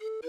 Thank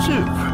是